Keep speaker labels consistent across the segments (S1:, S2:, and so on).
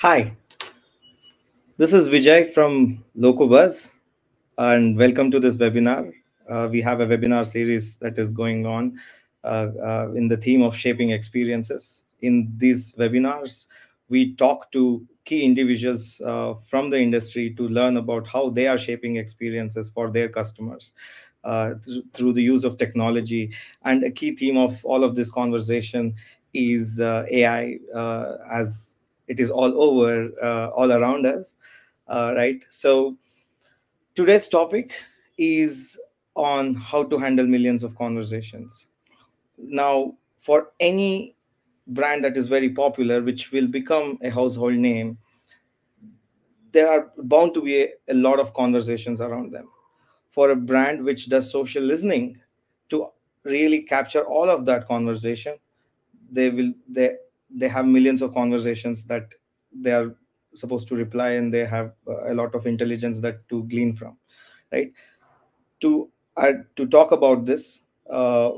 S1: Hi, this is Vijay from LocoBuzz, and welcome to this webinar. Uh, we have a webinar series that is going on uh, uh, in the theme of shaping experiences. In these webinars, we talk to key individuals uh, from the industry to learn about how they are shaping experiences for their customers. Uh, th through the use of technology. And a key theme of all of this conversation is uh, AI as it is all over uh, all around us uh, right? So today's topic is on how to handle millions of conversations. Now for any brand that is very popular which will become a household name there are bound to be a, a lot of conversations around them. For a brand which does social listening to really capture all of that conversation they will they they have millions of conversations that they are supposed to reply and they have a lot of intelligence that to glean from right? To uh, to talk about this uh,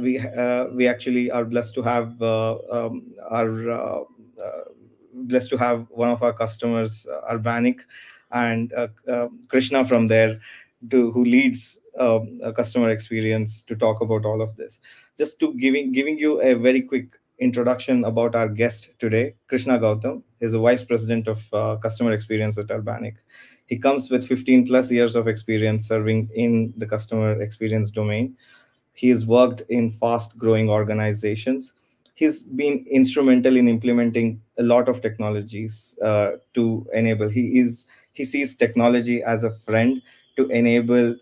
S1: we uh, we actually are blessed to have uh, um, our uh, uh, blessed to have one of our customers Urbanic and Krishna from there to, who leads um, customer experience to talk about all of this. Just to giving giving you a very quick introduction about our guest today, Krishna Gautam. is a vice president of uh, customer experience at Urbanic. He comes with 15 plus years of experience serving in the customer experience domain. He has worked in fast growing organizations. He's been instrumental in implementing a lot of technologies uh, to enable. He is he sees technology as a friend to enable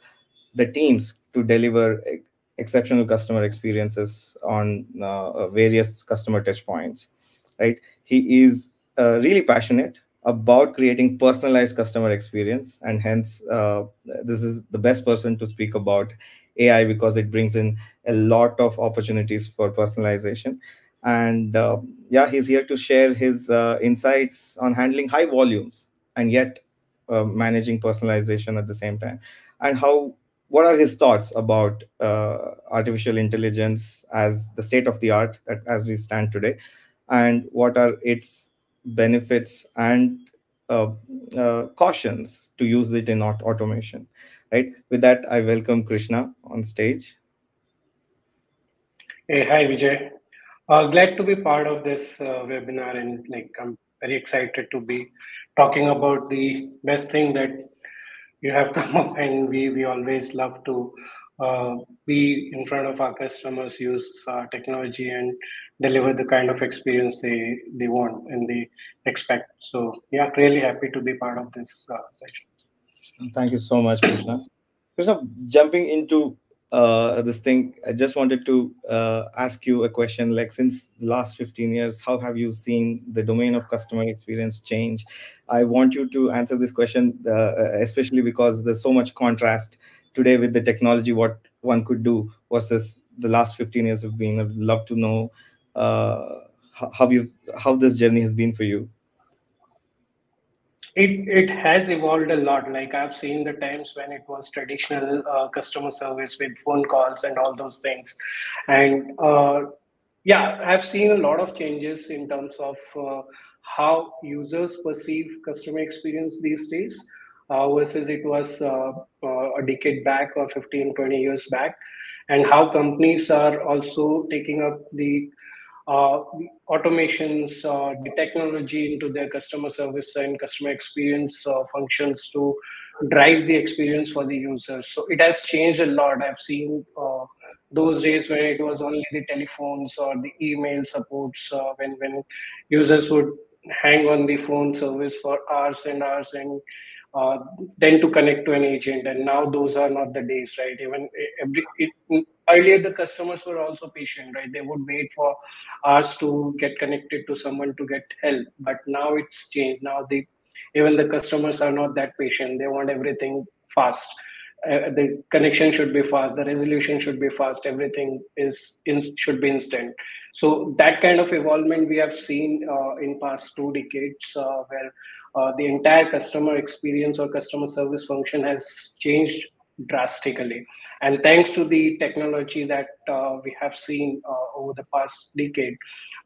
S1: the teams to deliver exceptional customer experiences on uh, various customer touch points right? He is uh, really passionate about creating personalized customer experience and hence uh, this is the best person to speak about ai because it brings in a lot of opportunities for personalization. And uh, yeah he's here to share his uh, insights on handling high volumes and yet uh, managing personalization at the same time. And how what are his thoughts about uh, artificial intelligence as the state of the art that as we stand today? And what are its benefits and uh, uh, cautions to use it in automation right? With that i welcome krishna on stage.
S2: Hey hi vijay. Uh, glad to be part of this uh, webinar and like i'm very excited to be talking about the best thing that you have come up and we we always love to uh, be in front of our customers use uh, technology and deliver the kind of experience they they want and they expect. So yeah really happy to be part of this uh, session.
S1: Thank you so much krishna. Krishna jumping into uh, this thing i just wanted to uh, ask you a question. Like since the last 15 years how have you seen the domain of customer experience change? I want you to answer this question uh, especially because there's so much contrast today with the technology what one could do versus the last 15 years have been. i'd love to know uh, how you how this journey has been for you
S2: it it has evolved a lot. Like i've seen the times when it was traditional uh, customer service with phone calls and all those things. And uh, yeah i've seen a lot of changes in terms of uh, how users perceive customer experience these days uh, versus it was uh, uh, a decade back or 15 20 years back. And how companies are also taking up the automations, uh, the technology into their customer service and customer experience uh, functions to drive the experience for the users. So it has changed a lot. I've seen uh, those days where it was only the telephones or the email supports uh, when when users would hang on the phone service for hours and hours and uh, then to connect to an agent and now those are not the days right? Even every it, earlier the customers were also patient right? They would wait for us to get connected to someone to get help but now it's changed. Now the even the customers are not that patient. They want everything fast. Uh, the connection should be fast. The resolution should be fast. Everything is in, should be instant. So that kind of evolvement we have seen uh, in past two decades uh, where uh, the entire customer experience or customer service function has changed drastically and thanks to the technology that uh, we have seen uh, over the past decade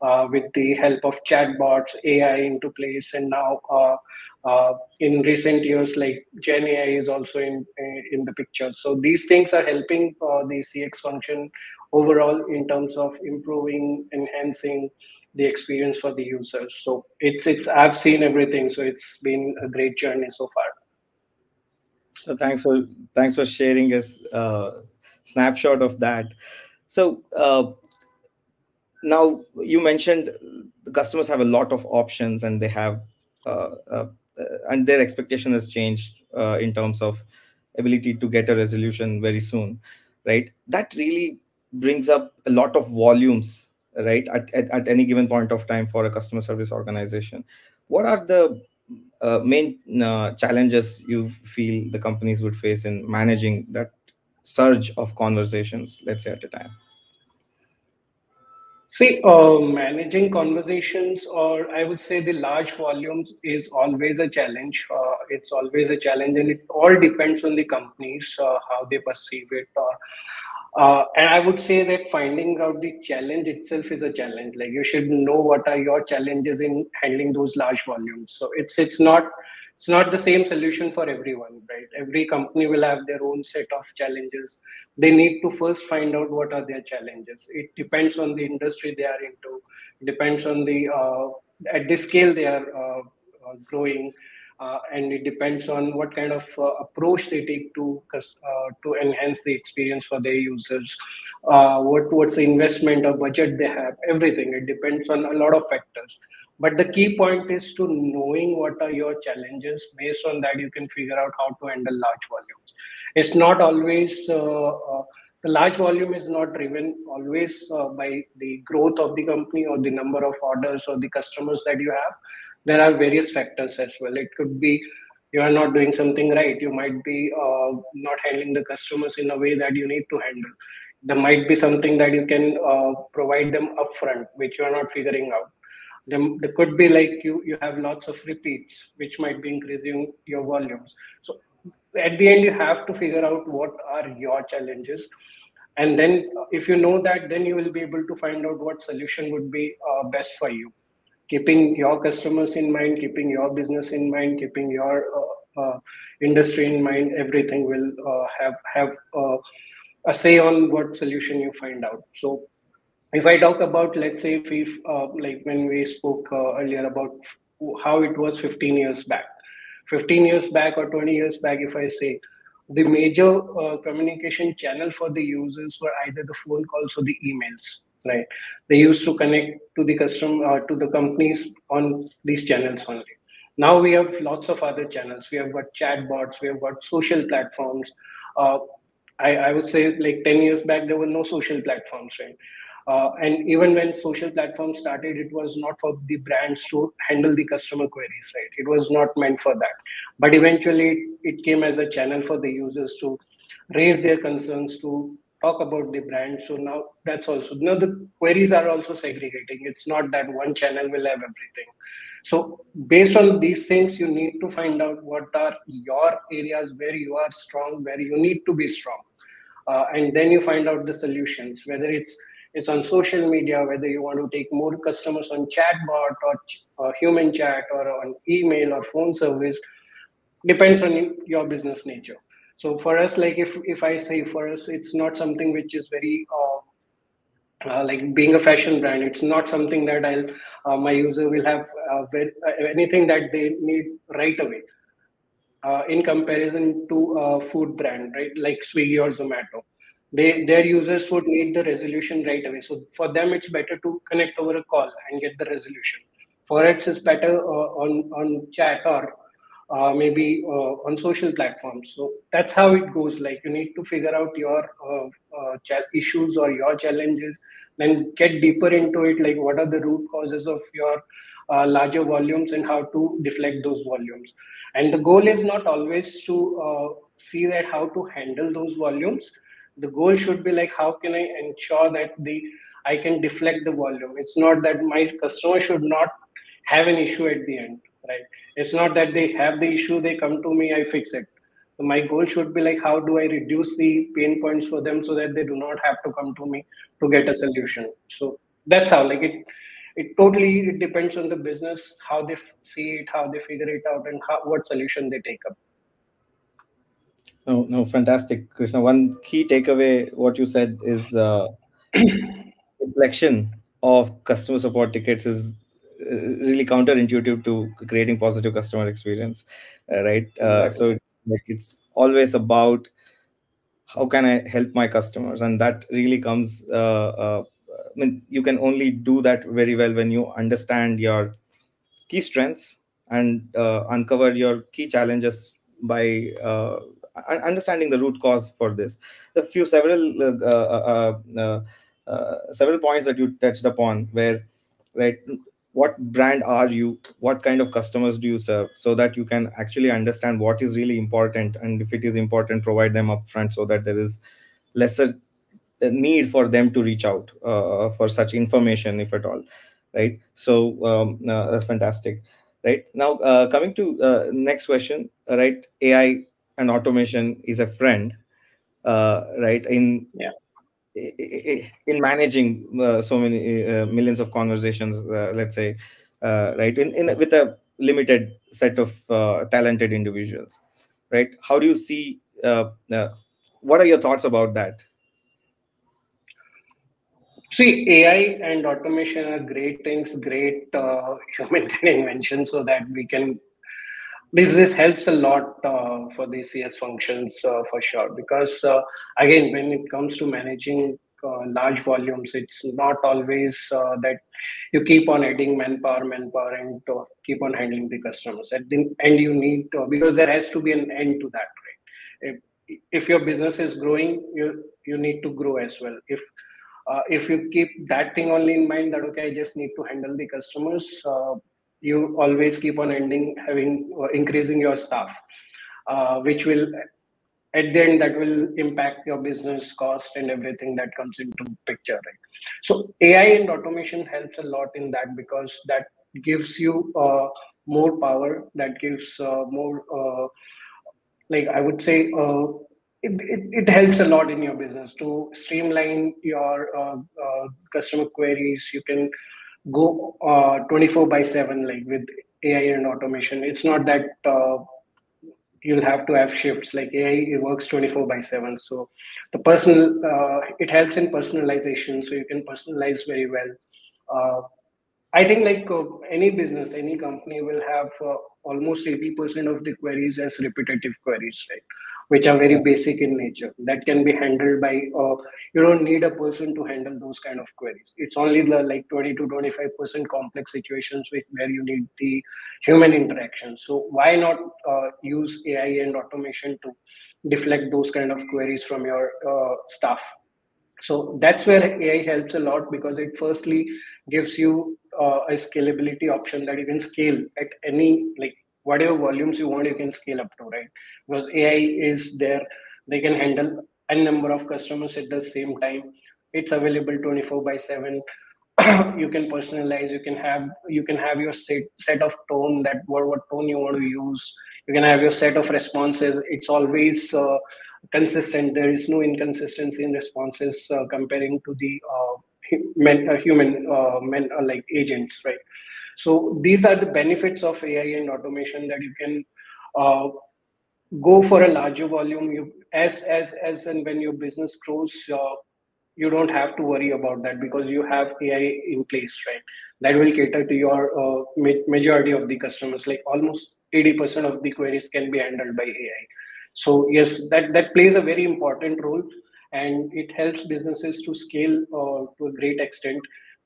S2: uh, with the help of chatbots, AI into place, and now uh, uh, in recent years, like Gen AI is also in in the picture. So these things are helping uh, the CX function overall in terms of improving, enhancing the experience for the users. So it's it's I've seen everything. So it's been a great journey so far.
S1: So thanks for thanks for sharing a uh, snapshot of that. So uh, now you mentioned the customers have a lot of options and they have uh, uh, and their expectation has changed uh, in terms of ability to get a resolution very soon right that really brings up a lot of volumes right at, at, at any given point of time for a customer service organization what are the uh, main uh, challenges you feel the companies would face in managing that surge of conversations let's say at a time
S2: See, uh, managing conversations, or I would say the large volumes, is always a challenge. Uh, it's always a challenge, and it all depends on the companies uh, how they perceive it. Uh, and I would say that finding out the challenge itself is a challenge. Like you should know what are your challenges in handling those large volumes. So it's it's not it's not the same solution for everyone right? Every company will have their own set of challenges. They need to first find out what are their challenges. It depends on the industry they are into. Depends on the uh, at the scale they are uh, uh, growing uh, and it depends on what kind of uh, approach they take to uh, to enhance the experience for their users what what's the investment or budget they have everything. It depends on a lot of factors. But the key point is to knowing what are your challenges. Based on that you can figure out how to handle large volumes. It's not always uh, uh, the large volume is not driven always uh, by the growth of the company or the number of orders or the customers that you have there are various factors as well. It could be you are not doing something right. You might be uh, not handling the customers in a way that you need to handle. There might be something that you can uh, provide them upfront which you are not figuring out. There, there could be like you you have lots of repeats which might be increasing your volumes. So at the end you have to figure out what are your challenges. And then if you know that then you will be able to find out what solution would be uh, best for you keeping your customers in mind keeping your business in mind keeping your uh, uh, industry in mind everything will uh, have have uh, a say on what solution you find out. So if I talk about, let's say, if we, uh, like when we spoke uh, earlier about how it was 15 years back, 15 years back or 20 years back, if I say, the major uh, communication channel for the users were either the phone calls or the emails, right? They used to connect to the customer, uh, to the companies on these channels only. Now we have lots of other channels. We have got chatbots, we have got social platforms. Uh, I, I would say like 10 years back, there were no social platforms, right? Uh, and even when social platforms started, it was not for the brands to handle the customer queries, right? It was not meant for that. But eventually, it came as a channel for the users to raise their concerns, to talk about the brand. So now that's also now the queries are also segregating. It's not that one channel will have everything. So based on these things, you need to find out what are your areas where you are strong, where you need to be strong, uh, and then you find out the solutions. Whether it's it's on social media, whether you want to take more customers on chatbot or, or human chat or on email or phone service, depends on your business nature. So for us, like if, if I say for us, it's not something which is very uh, uh, like being a fashion brand it's not something that i'll uh, my user will have uh, with, uh, anything that they need right away uh, in comparison to a food brand right like swiggy or zomato they their users would need the resolution right away. So for them, it's better to connect over a call and get the resolution. For us, it's better on on chat or uh, maybe uh, on social platforms. So that's how it goes. Like you need to figure out your uh, uh, issues or your challenges, then get deeper into it. Like what are the root causes of your larger volumes and how to deflect those volumes. And the goal is not always to see that how to handle those volumes the goal should be like how can i ensure that the i can deflect the volume it's not that my customer should not have an issue at the end right it's not that they have the issue they come to me i fix it. So my goal should be like how do i reduce the pain points for them so that they do not have to come to me to get a solution? So that's how like it it totally it depends on the business how they see it how they figure it out and how, what solution they take up.
S1: No no fantastic krishna. One key takeaway what you said is uh, deflection of customer support tickets is really counterintuitive to creating positive customer experience uh, right uh, exactly. so it's like it's always about how can i help my customers and that really comes uh, uh, I mean, you can only do that very well when you understand your key strengths and uh, uncover your key challenges by uh, understanding the root cause for this. A few several uh, uh, uh, uh, several points that you touched upon, where right, what brand are you? What kind of customers do you serve? So that you can actually understand what is really important, and if it is important, provide them upfront so that there is lesser need for them to reach out uh, for such information if at all right? So um, uh, that's fantastic right? Now uh, coming to uh, next question right? Ai and automation is a friend uh, right? In
S2: yeah
S1: in managing uh, so many uh, millions of conversations uh, let's say uh, right in, in with a limited set of talented individuals right how do you see what are your thoughts about that
S2: See, AI and automation are great things, great uh, human invention, so that we can. This this helps a lot uh, for the CS functions uh, for sure. Because uh, again, when it comes to managing uh, large volumes, it's not always uh, that you keep on adding manpower, manpower, and keep on handling the customers. At the end, you need to, because there has to be an end to that, right? If, if your business is growing, you you need to grow as well. If uh, if you keep that thing only in mind that okay i just need to handle the customers uh, you always keep on ending having uh, increasing your staff uh, which will at the end that will impact your business cost and everything that comes into picture right so ai and automation helps a lot in that because that gives you uh, more power that gives uh, more like i would say it, it, it, helps a lot in your business to streamline your uh, uh, customer queries. You can go uh, 24 by 7 like with AI and automation. It's not that uh, you'll have to have shifts like AI it works 24 by 7. So the personal, uh, it helps in personalization. So you can personalize very well. Uh, I think like any business, any company will have almost 80% of the queries as repetitive queries, right? Which are very basic in nature that can be handled by uh, you don't need a person to handle those kind of queries. It's only the like 20 to 25 percent complex situations which, where you need the human interaction. So why not uh, use ai and automation to deflect those kind of queries from your uh, staff? So that's where ai helps a lot because it firstly gives you uh, a scalability option that you can scale at any like whatever volumes you want you can scale up to right? Because ai is there. They can handle a number of customers at the same time. It's available 24 by 7 you can personalize. You can have you can have your set, set of tone that what, what tone you want to use. You can have your set of responses. It's always uh, consistent. There is no inconsistency in responses uh, comparing to the uh, men, uh, human uh, men uh, like agents right so these are the benefits of AI and automation that you can uh, go for a larger volume. You as as as and when your business grows, uh, you don't have to worry about that because you have AI in place, right? That will cater to your uh, majority of the customers. Like almost eighty percent of the queries can be handled by AI. So yes, that that plays a very important role, and it helps businesses to scale uh, to a great extent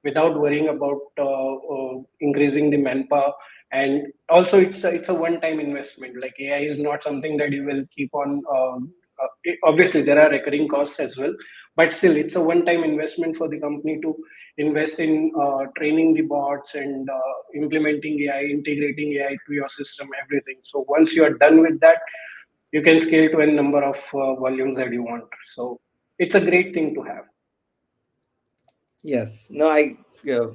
S2: without worrying about uh, uh, increasing the manpower. And also it's a, it's a one time investment. Like ai is not something that you will keep on um, uh, obviously there are recurring costs as well. But still it's a one time investment for the company to invest in uh, training the bots and uh, implementing ai integrating ai to your system everything. So once you are done with that you can scale to a number of uh, volumes that you want. So it's a great thing to have
S1: Yes. No, I uh,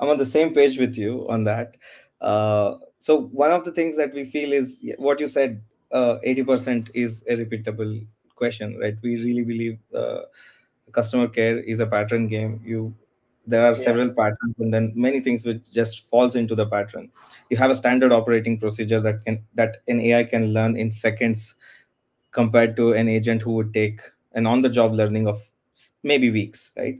S1: I'm on the same page with you on that. Uh, so one of the things that we feel is what you said. Uh, 80% is a repeatable question, right? We really believe uh, customer care is a pattern game. You there are yeah. several patterns and then many things which just falls into the pattern you have a standard operating procedure that can that an ai can learn in seconds compared to an agent who would take an on the job learning of maybe weeks right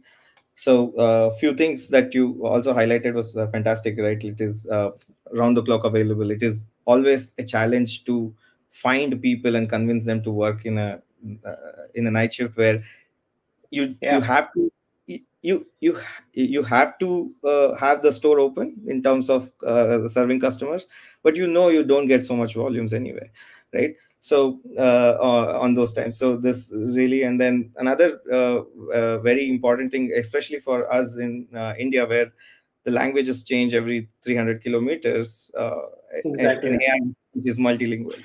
S1: so a uh, few things that you also highlighted was uh, fantastic right? It is uh, round the clock available. It is always a challenge to find people and convince them to work in a uh, in a night shift where you yeah. you have to you you you have to uh, have the store open in terms of uh, serving customers but you know you don't get so much volumes anyway right so uh, on those times. So this really and then another uh, uh, very important thing especially for us in uh, india where the languages change every 300 kilometers exactly. in AI, which is multilingual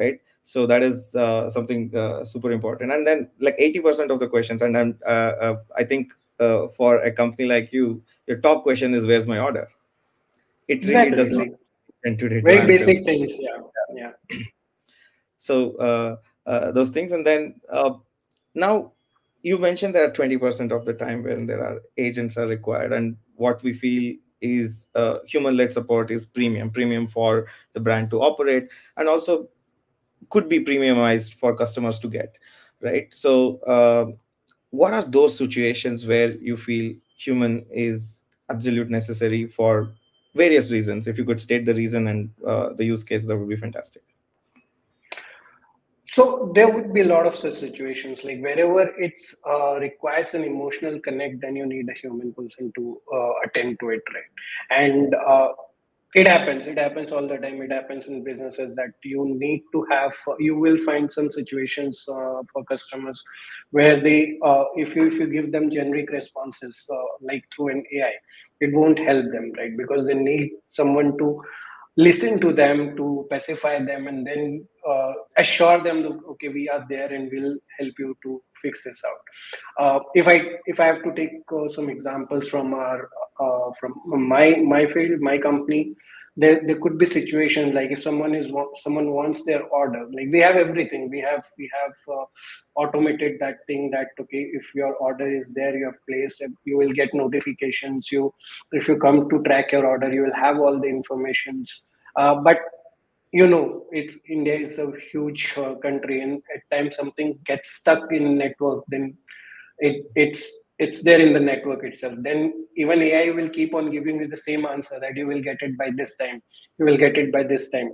S1: right? So that is uh, something uh, super important. And then like 80% of the questions and i'm uh, uh i think uh, for a company like you your top question is where's my order? It really exactly. does not
S2: and today very basic things yeah yeah
S1: so uh, those things. And then now you mentioned there are 20% of the time when there are agents are required and what we feel is human-led support is premium premium for the brand to operate and also could be premiumized for customers to get right? So uh, what are those situations where you feel human is absolute necessary for various reasons? If you could state the reason and uh, the use case that would be fantastic
S2: so there would be a lot of such situations like wherever it uh, requires an emotional connect then you need a human person to uh, attend to it right? And uh, it happens it happens all the time it happens in businesses that you need to have you will find some situations uh, for customers where they uh, if you if you give them generic responses uh, like through an ai it won't help them right? Because they need someone to listen to them to pacify them and then uh, assure them that okay we are there and we'll help you to fix this out. Uh, if i if i have to take uh, some examples from our uh, from my my field my company there there could be situations like if someone is someone wants their order like we have everything. We have we have uh, automated that thing that okay if your order is there you have placed you will get notifications. You if you come to track your order you will have all the informations. Uh, but you know it's india is a huge uh, country and at times something gets stuck in network then it it's it's there in the network itself. Then even ai will keep on giving you the same answer that you will get it by this time you will get it by this time.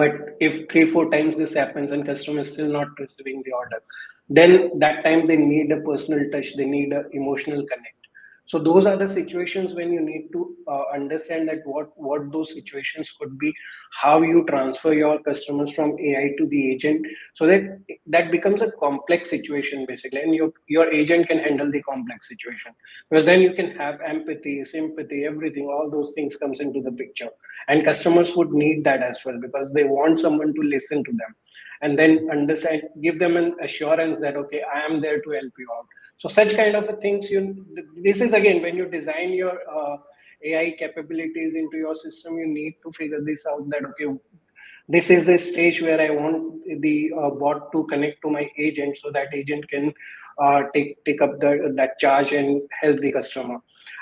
S2: But if three four times this happens and customer is still not receiving the order then that time they need a personal touch they need an emotional connect so those are the situations when you need to uh, understand that what what those situations could be how you transfer your customers from ai to the agent so that that becomes a complex situation basically and your your agent can handle the complex situation. Because then you can have empathy sympathy everything all those things comes into the picture. And customers would need that as well because they want someone to listen to them and then understand give them an assurance that okay i am there to help you out. So such kind of things you this is again when you design your uh, ai capabilities into your system you need to figure this out that okay this is the stage where i want the uh, bot to connect to my agent so that agent can uh, take take up the, that charge and help the customer.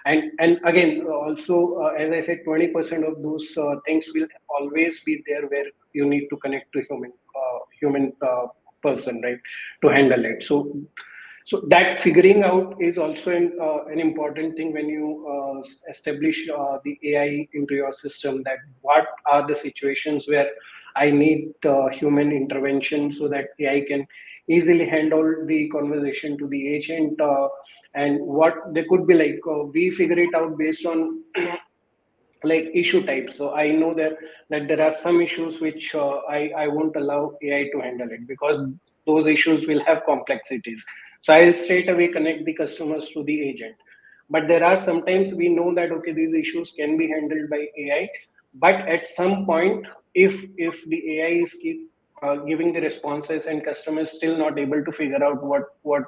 S2: And and again also uh, as i said 20% of those uh, things will always be there where you need to connect to human human uh, person right to handle it so so that figuring out is also an, uh, an important thing when you uh, establish uh, the AI into your system. That what are the situations where I need human intervention so that AI can easily handle the conversation to the agent, uh, and what they could be like. We figure it out based on. like issue types so i know that that there are some issues which uh, i i won't allow ai to handle it because those issues will have complexities so I'll straight away connect the customers to the agent. But there are sometimes we know that okay, these issues can be handled by AI. But at some point, if if the AI is keep uh, giving the responses and customers still not able to figure out what what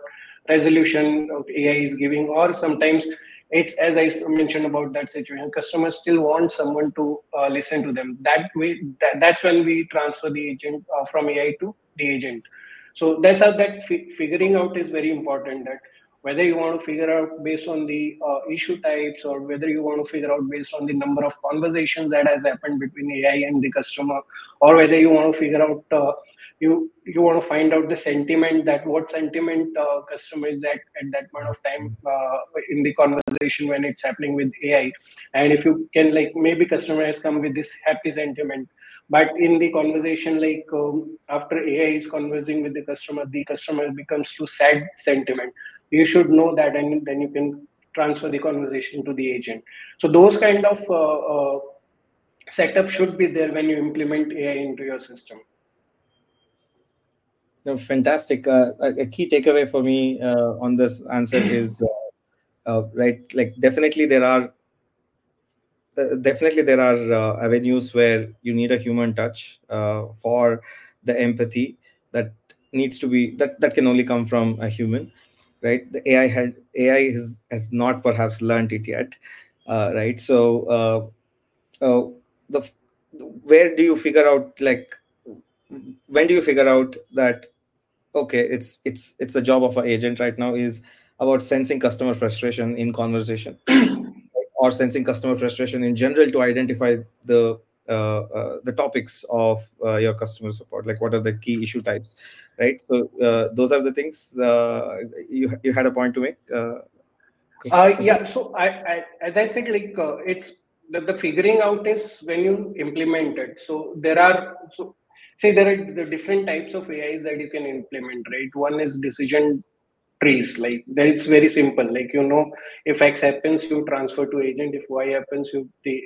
S2: resolution AI is giving, or sometimes it's as I mentioned about that situation, customers still want someone to uh, listen to them. That way, that, that's when we transfer the agent uh, from AI to the agent so that's how that figuring out is very important that whether you want to figure out based on the uh, issue types or whether you want to figure out based on the number of conversations that has happened between ai and the customer or whether you want to figure out uh, you you want to find out the sentiment that what sentiment uh, customer is at at that point of time uh, in the conversation when it's happening with ai and if you can like maybe customer has come with this happy sentiment but in the conversation like um, after ai is conversing with the customer the customer becomes to sad sentiment. You should know that and then you can transfer the conversation to the agent. So those kind of uh, uh, setup should be there when you implement ai into your system
S1: no, fantastic. Uh, a key takeaway for me uh, on this answer is uh, uh right. Like definitely there are uh, definitely there are uh, avenues where you need a human touch for the empathy that needs to be that that can only come from a human, right? The AI had AI has has not perhaps learned it yet, right? So the where do you figure out like when do you figure out that okay it's it's it's the job of an agent right now is about sensing customer frustration in conversation. Or sensing customer frustration in general to identify the uh, uh, the topics of uh, your customer support like what are the key issue types right? So uh, those are the things uh, you you had a point to make
S2: uh, yeah so I, I, as i said like it's the, the figuring out is when you implement it. So there are so See, there are the different types of AIs that you can implement, right? One is decision trees. Like that is very simple. Like you know, if X happens, you transfer to agent. If Y happens, you the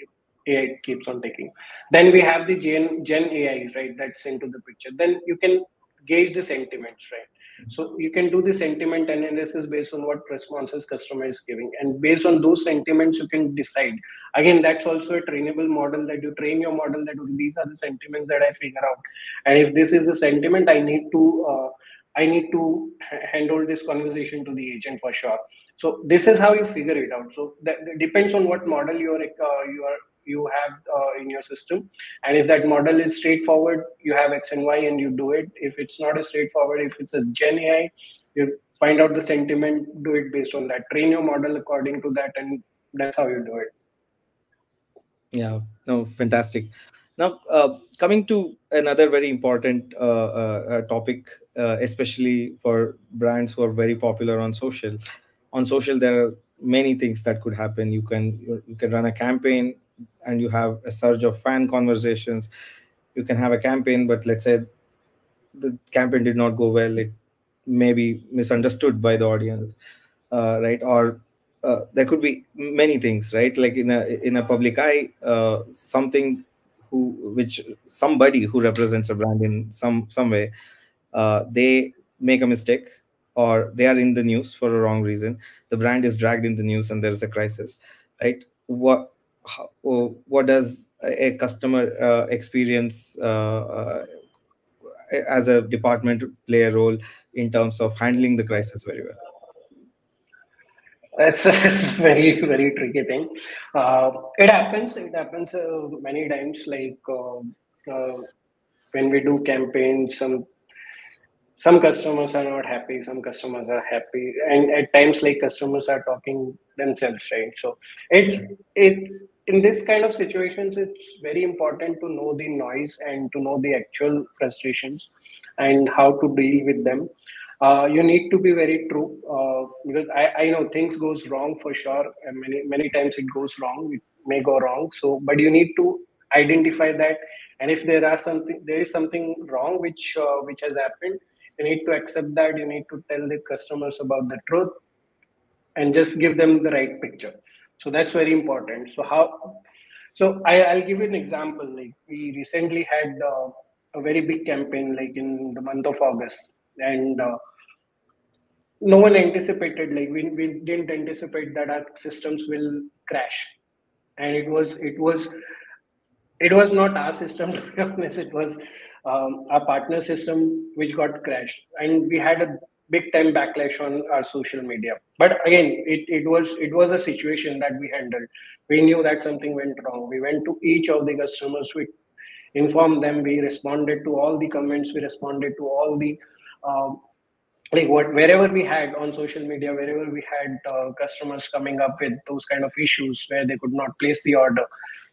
S2: AI keeps on taking. Then we have the Gen Gen AI, right? That's into the picture. Then you can gauge the sentiments, right? So you can do the sentiment analysis based on what responses customer is giving. And based on those sentiments, you can decide. Again, that's also a trainable model that you train your model that these are the sentiments that I figure out. And if this is the sentiment, I need to uh, I need to handle this conversation to the agent for sure. So this is how you figure it out. So that, depends on what model you are uh, you are you have uh, in your system. And if that model is straightforward you have x and y and you do it. If it's not a straightforward if it's a gen ai you find out the sentiment do it based on that. Train your model according to that and that's how you do it.
S1: Yeah. No fantastic. Now uh, coming to another very important uh, uh, uh topic uh, especially for brands who are very popular on social. On social there are many things that could happen. You can you can run a campaign and you have a surge of fan conversations you can have a campaign but let's say the campaign did not go well it may be misunderstood by the audience uh, right? Or uh, there could be many things right? Like in a in a public eye uh, something who which somebody who represents a brand in some some way uh, they make a mistake or they are in the news for a wrong reason the brand is dragged in the news and there is a crisis right? What how, what does a customer uh, experience uh, uh, as a department play a role in terms of handling the crisis very well?
S2: That's a very very tricky thing. Uh, it happens. It happens uh, many times. Like uh, when we do campaigns, some some customers are not happy. Some customers are happy, and at times like customers are talking themselves, right? So it's it in this kind of situations, it's very important to know the noise and to know the actual frustrations and how to deal with them. Uh, you need to be very true uh, because I, I know things goes wrong for sure. And many many times it goes wrong. It may go wrong. So, but you need to identify that. And if there are something, there is something wrong which uh, which has happened, you need to accept that. You need to tell the customers about the truth, and just give them the right picture so that's very important. So how so I, will give you an example. Like we recently had uh, a very big campaign like in the month of august. And uh, no one anticipated like we, we didn't anticipate that our systems will crash. And it was it was it was not our system to be honest. It was um, our partner system which got crashed. And we had a big time backlash on our social media. But again it, it was it was a situation that we handled. We knew that something went wrong. We went to each of the customers. We informed them. We responded to all the comments. We responded to all the um, like what wherever we had on social media wherever we had uh, customers coming up with those kind of issues where they could not place the order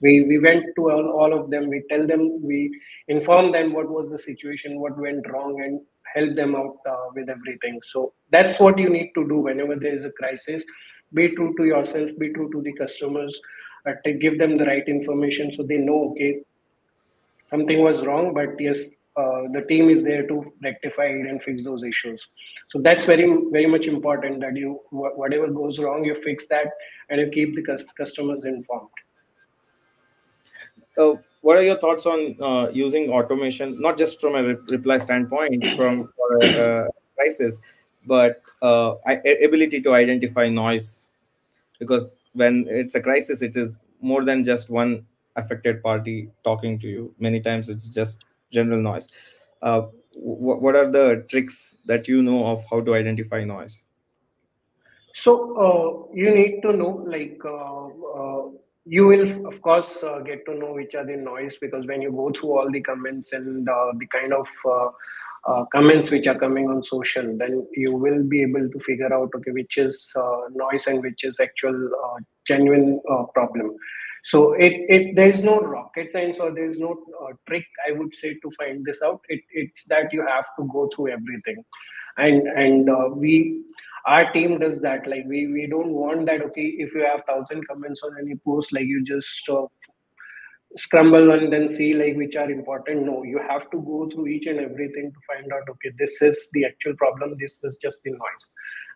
S2: we we went to all, all of them. We tell them we inform them what was the situation what went wrong and help them out uh, with everything. So that's what you need to do whenever there is a crisis. Be true to yourself be true to the customers uh, to give them the right information so they know okay something was wrong but yes uh, the team is there to rectify it and fix those issues. So that's very very much important that you whatever goes wrong you fix that and you keep the customers informed.
S1: Uh, what are your thoughts on uh, using automation not just from a re- reply standpoint from for a, a crisis but uh, ability to identify noise? Because when it's a crisis it is more than just one affected party talking to you. Many times it's just general noise. Uh, what are the tricks that you know of how to identify noise?
S2: So uh, you need to know like uh, uh you will of course uh, get to know which are the noise because when you go through all the comments and uh, the kind of uh, comments which are coming on social then you will be able to figure out okay which is noise and which is actual genuine problem. So it, it there is no rocket science or there is no uh, trick i would say to find this out. It, it's that you have to go through everything. And and uh, we our team does that. Like we we don't want that okay if you have thousand comments on any post like you just uh, scramble and then see like which are important. No you have to go through each and everything to find out okay this is the actual problem this is just the noise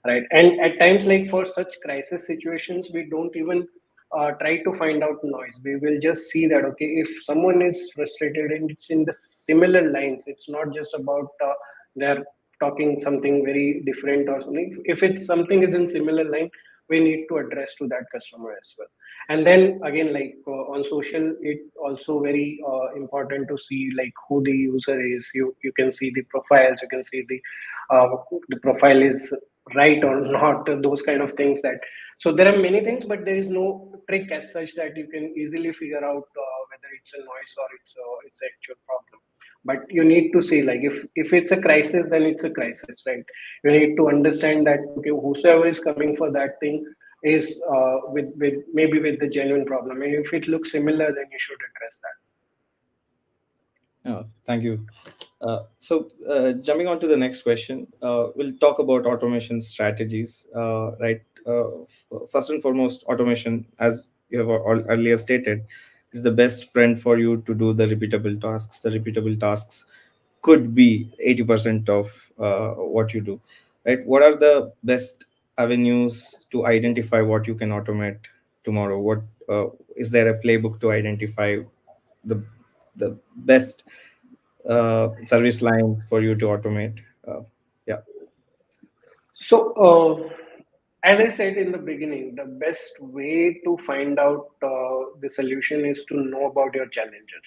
S2: right? And at times like for such crisis situations we don't even uh, try to find out noise. We will just see that, okay, if someone is frustrated and it's in the similar lines, it's not just about uh, they're talking something very different or something. If it's something is in similar line, we need to address to that customer as well. And then again, like uh, on social, it also very uh, important to see like who the user is. You you can see the profiles. You can see the uh, the profile is right or not those kind of things that so there are many things but there is no trick as such that you can easily figure out uh, whether it's a noise or it's a, it's actual problem but you need to see like if if it's a crisis then it's a crisis right you need to understand that okay whosoever is coming for that thing is uh, with with maybe with the genuine problem and if it looks similar then you should address that
S1: Oh, thank you. Uh, so, uh, jumping on to the next question, uh, we'll talk about automation strategies. Uh, right. Uh, first and foremost, automation, as you have earlier stated, is the best friend for you to do the repeatable tasks. The repeatable tasks could be 80% of uh, what you do. Right. What are the best avenues to identify what you can automate tomorrow? What is there a playbook to identify the the best uh, service line for you to automate. Uh, yeah.
S2: So, uh, as I said in the beginning, the best way to find out uh, the solution is to know about your challenges.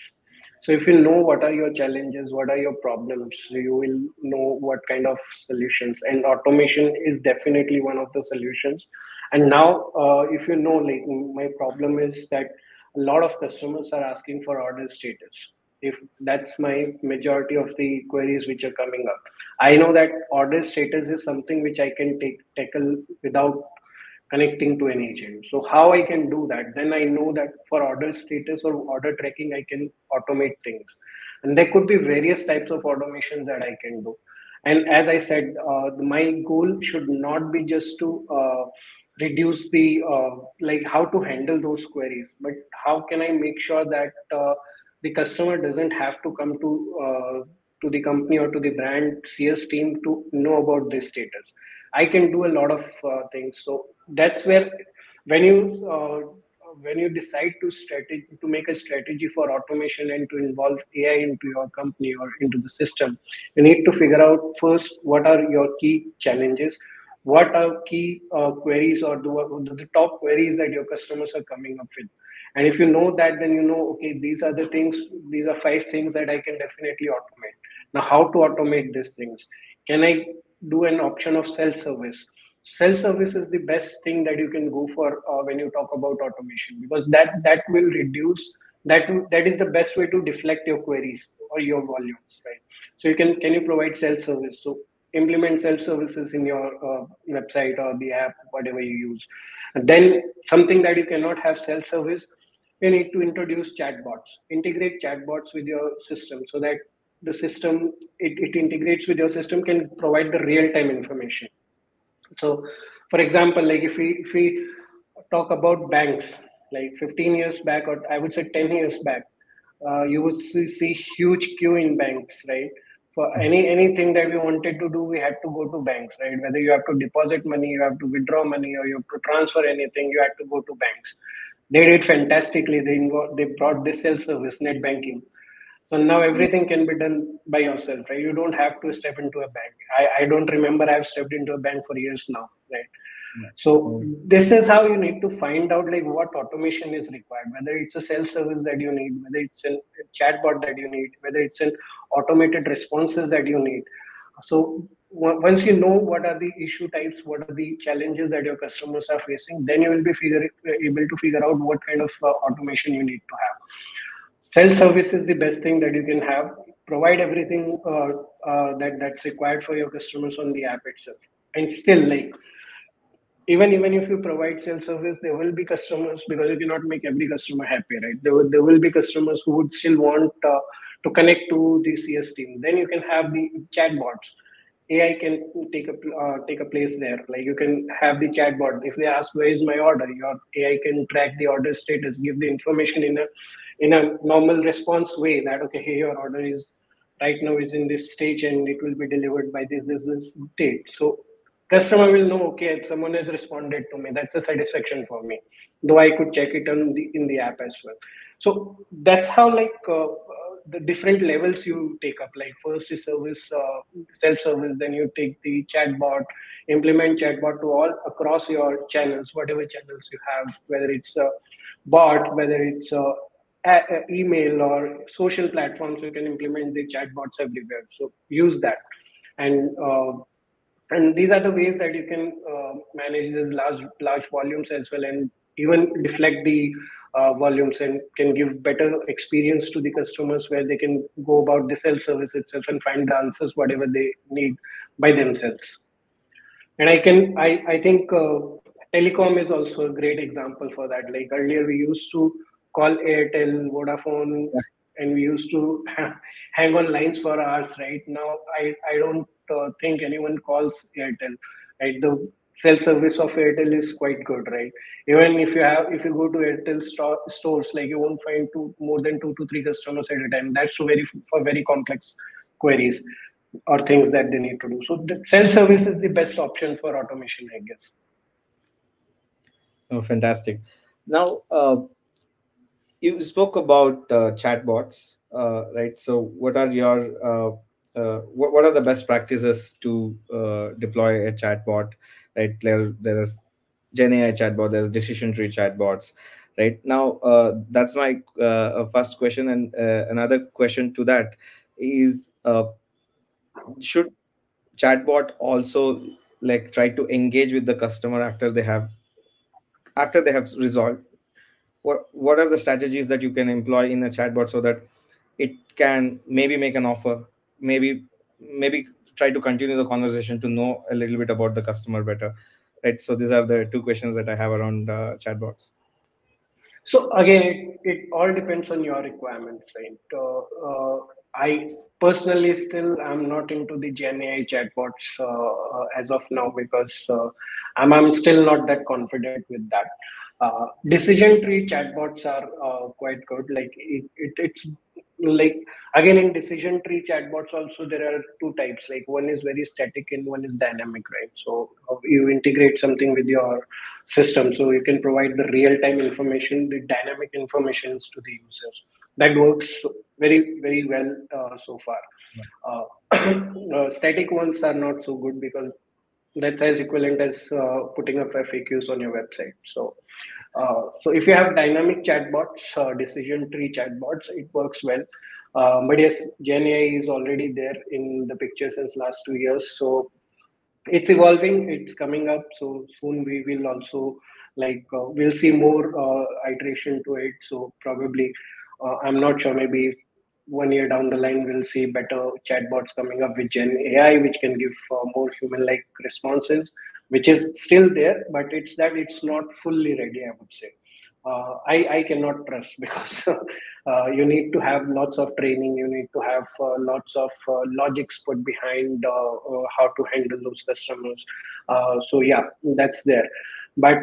S2: So, if you know what are your challenges, what are your problems, you will know what kind of solutions. And automation is definitely one of the solutions. And now, uh, if you know, like my problem is that a lot of customers are asking for order status if that's my majority of the queries which are coming up. I know that order status is something which i can take tackle without connecting to an agent. So how i can do that? Then i know that for order status or order tracking i can automate things. And there could be various types of automations that i can do. And as i said uh, my goal should not be just to uh, reduce the uh, like how to handle those queries but how can i make sure that uh, the customer doesn't have to come to uh, to the company or to the brand cs team to know about this status. I can do a lot of uh, things. So that's where when you uh, when you decide to strategy to make a strategy for automation and to involve ai into your company or into the system you need to figure out first what are your key challenges what are key uh, queries or the, the top queries that your customers are coming up with and if you know that then you know okay these are the things these are five things that i can definitely automate. Now how to automate these things? Can i do an option of self service self service is the best thing that you can go for uh, when you talk about automation because that that will reduce that that is the best way to deflect your queries or your volumes right? So you can can you provide self service so implement self services in your uh, website or the app, whatever you use. And then something that you cannot have self service, you need to introduce chatbots. Integrate chatbots with your system so that the system it, it integrates with your system can provide the real time information. So, for example, like if we if we talk about banks, like 15 years back, or I would say 10 years back, uh, you would see, see huge queue in banks, right? for any anything that we wanted to do, we had to go to banks, right? Whether you have to deposit money, you have to withdraw money, or you have to transfer anything, you had to go to banks. They did fantastically. They they brought this self-service net banking. So now everything can be done by yourself, right? You don't have to step into a bank. I, I don't remember I've stepped into a bank for years now, right? So this is how you need to find out like what automation is required, whether it's a self-service that you need, whether it's a chatbot that you need, whether it's an automated responses that you need. So once you know what are the issue types, what are the challenges that your customers are facing, then you will be figure, able to figure out what kind of uh, automation you need to have. Self-service is the best thing that you can have. Provide everything uh, uh, that that's required for your customers on the app itself, and still like even even if you provide self-service there will be customers because you cannot make every customer happy right there will, there will be customers who would still want uh, to connect to the cs team then you can have the chatbots ai can take a uh, take a place there. Like you can have the chatbot. If they ask where is my order? Your ai can track the order status give the information in a in a normal response way that okay hey your order is right now is in this stage and it will be delivered by this this this date. So customer will know okay someone has responded to me. That's a satisfaction for me though i could check it on the in the app as well. So that's how like uh, the different levels you take up. Like first is service uh, self service then you take the chatbot implement chatbot to all across your channels whatever channels you have whether it's a bot whether it's a, a, a email or social platforms you can implement the chatbots everywhere. So use that. And uh, and these are the ways that you can uh, manage these large large volumes as well and even deflect the uh, volumes and can give better experience to the customers where they can go about the self service itself and find the answers whatever they need by themselves. And i can i i think uh, telecom is also a great example for that. Like earlier we used to call airtel vodafone and we used to hang on lines for hours right? Now i i don't uh, think anyone calls Airtel. Right, the self-service of Airtel is quite good, right? Even if you have, if you go to Airtel store, stores, like you won't find two more than two to three customers at a time. That's very for very complex queries or things that they need to do. So the self-service is the best option for automation, I guess.
S1: Oh, fantastic! Now, uh, you spoke about uh, chatbots, uh, right? So, what are your uh, uh, what, what are the best practices to uh, deploy a chatbot right? There there is gen ai chatbot there's decision tree chatbots right? Now uh, that's my uh, first question. And uh, another question to that is uh, should chatbot also like try to engage with the customer after they have after they have resolved? What what are the strategies that you can employ in a chatbot so that it can maybe make an offer maybe maybe try to continue the conversation to know a little bit about the customer better right? So these are the two questions that i have around uh, chatbots.
S2: So again it, it all depends on your requirements right? Uh, uh, i personally still i'm not into the gen ai chatbots uh, uh, as of now because uh, I'm, I'm still not that confident with that. Decision tree chatbots are quite good. Like it, it, it's like again in decision tree chatbots also there are two types. Like one is very static and one is dynamic right? So uh, you integrate something with your system. So you can provide the real time information the dynamic informations to the users. That works very very well uh, so far. Uh, uh, static ones are not so good because that's as equivalent as uh, putting up FAQs on your website. So so if you have dynamic chatbots, uh, decision tree chatbots, it works well. Uh, but yes, GenAI is already there in the picture since last two years. So it's evolving, it's coming up. So soon we will also like, uh, we'll see more uh, iteration to it. So probably, I'm not sure, maybe one year down the line, we'll see better chatbots coming up with Gen AI, which can give uh, more human-like responses, which is still there, but it's that it's not fully ready, I would say. Uh, I, I cannot trust because uh, you need to have lots of training, you need to have uh, lots of uh, logics put behind uh, uh, how to handle those customers. so yeah, that's there. But